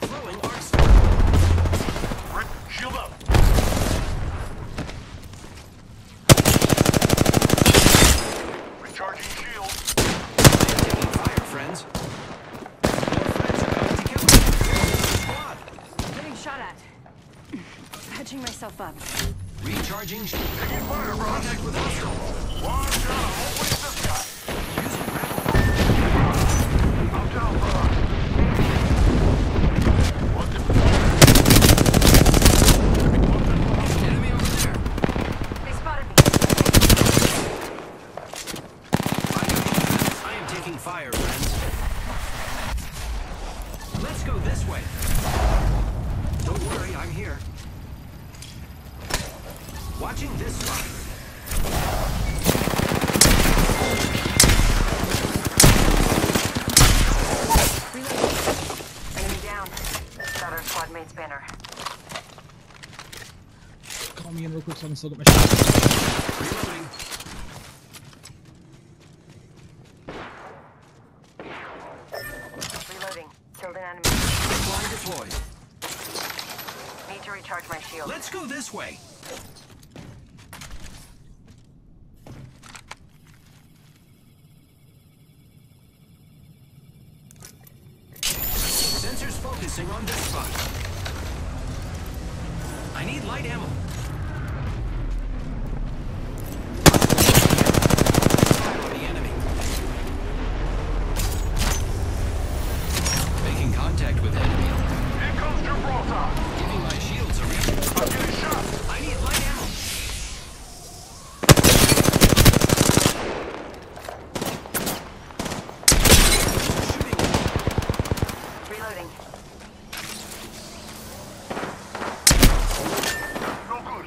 Throwing arc. Rick, shield up. Recharging shield. Taking fire, friends. Your friends are coming to kill us. Squad. Getting shot at. Patching myself up. Recharging. Taking fire, bro. Contact with hostile. Watch out. Shot our squad banner. Call me in real quick so I can still get my shot. Reloading. Reloading. Killed an enemy. Line deployed. Need to recharge my shield. Let's go this way. Sensors focusing on this spot. I need light ammo. Fire on the enemy. Making contact with enemy. Here comes Gibraltar. Giving my shields a reach. I'm getting shot. I need light ammo. Reloading. No good.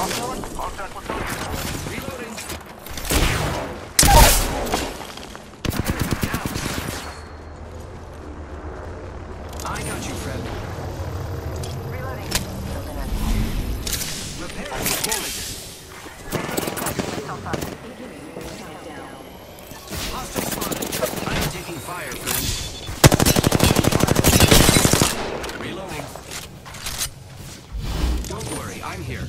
I'm going. Contact with target. Reloading. I got you, friend. Reloading. Killed an enemy. Repair the damages. Patching myself up. Hostile spotted. I am taking fire, friend. Reloading. Don't worry, I'm here.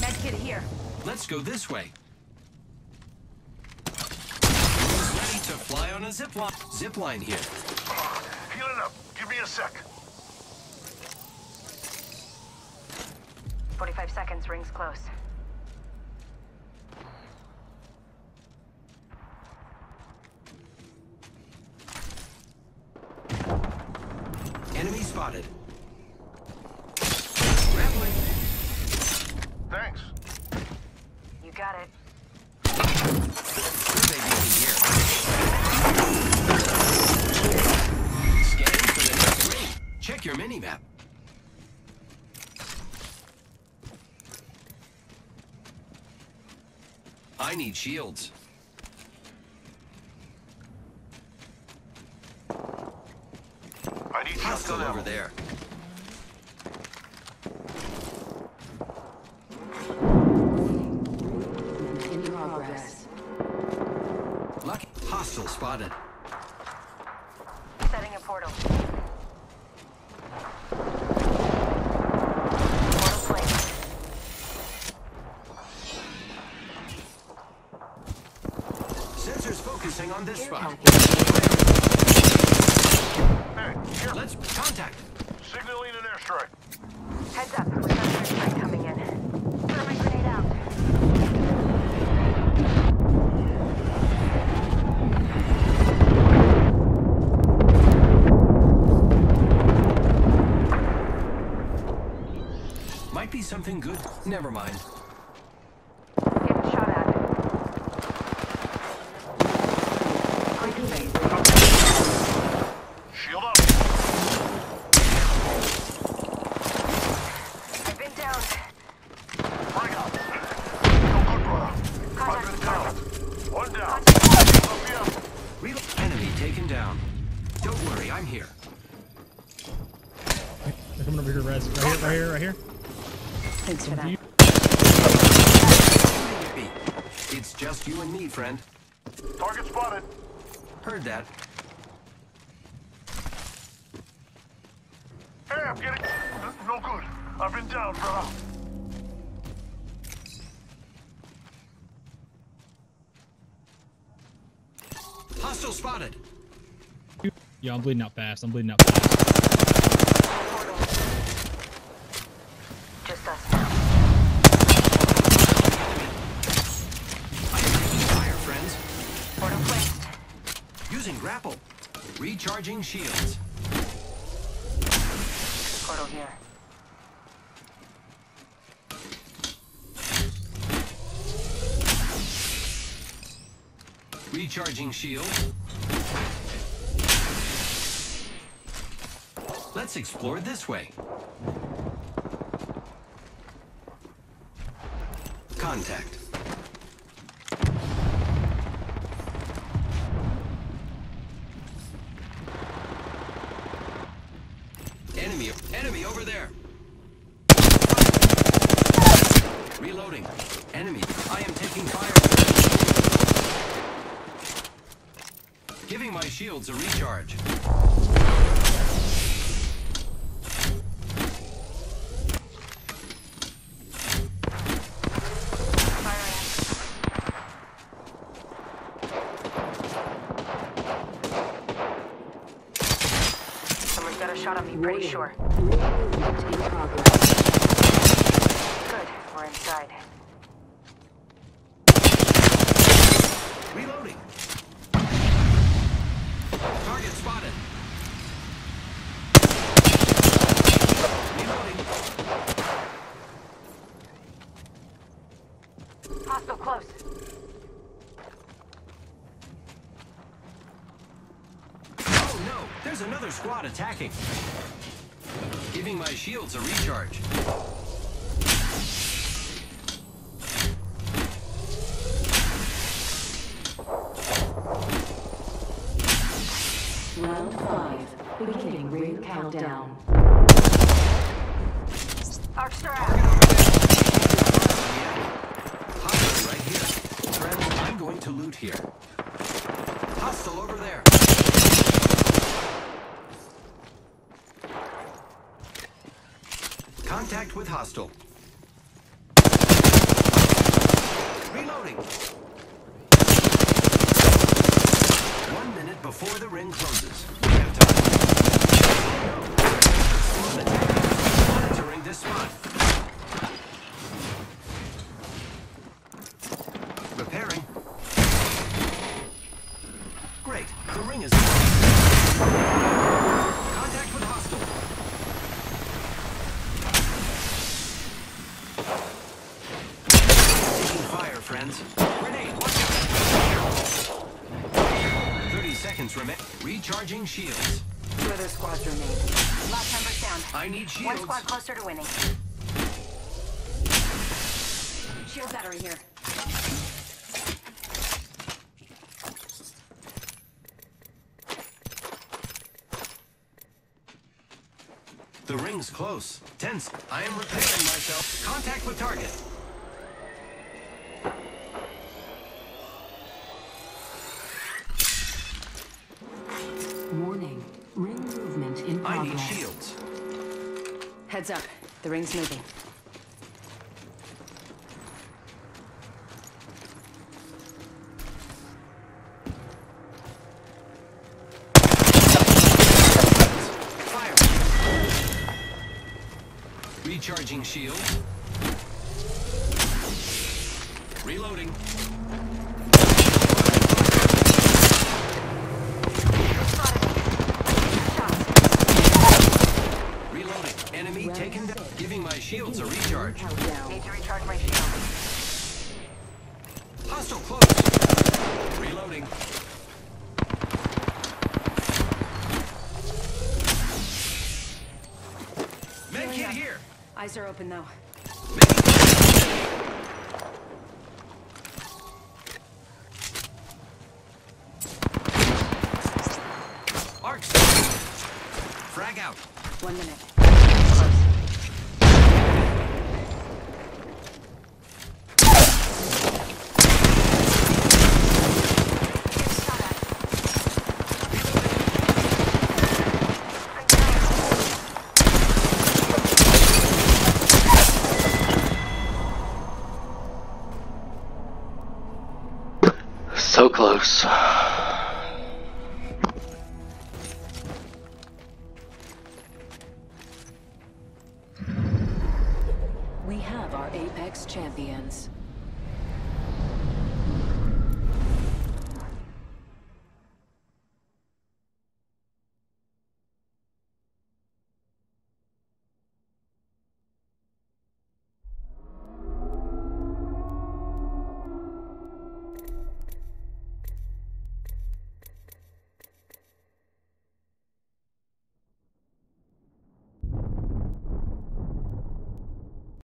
Medkit here. Let's go this way. Who's ready to fly on a zip line? Zip line here. Healing up. Give me a sec. 45 seconds. Rings close. Enemy spotted. Grappling. Thanks. You got it. Survey mission here. Scanning for the next ring. Check your mini-map. I need shields. I need Hostile shotgun over ammo. there. Hostile spotted. Setting a portal. Portal placed. Sensors focusing on this spot. Hey, here. Let's contact. Signaling an airstrike. Heads up. Don't worry, I'm here. They're coming over here, Res. Right here, right here, right here. Thanks for that. It's just you and me, friend. Target spotted. Heard that. Hey, I'm getting... No good. I've been down, brother. Hostile spotted. Yeah, I'm bleeding out fast. I'm bleeding out fast. Using grapple. Recharging shields. Portal here. Recharging shield. Let's explore this way. Contact. Enemy, enemy over there. Reloading. Enemy. I am taking fire. Giving my shields a recharge. Someone's got a shot on me, pretty sure. Movement in progress. Good, we're inside. Reloading. Target spotted. Reloading. Hostile close. Oh no! There's another squad attacking. Giving my shields a recharge. Beginning ring countdown. Arc Star. Hostile right here. Friend, I'm going to loot here. Hostile over there. Contact with hostile. Reloading. One minute before the ring closes. We have time. Squad attack. Monitoring this spot. Repairing. Great. The ring is Contact with hostile. Taking fire, friends. Grenade, watch out. 30 seconds remain. Recharging shields. Two other squads remain. Last numbers down. I need shields. One squad closer to winning. Shield battery here. The ring's close. Tense. I am repairing myself. Contact with target. Heads up. The ring's moving. Recharging. Reloading. Reloading. Enemy Round taken down. six. Giving my shields a recharge. Need to recharge my shield. Hostile close. Reloading. Medkit here. Eyes are open though. Arc. Frag out. One minute. So close. We have our Apex champions.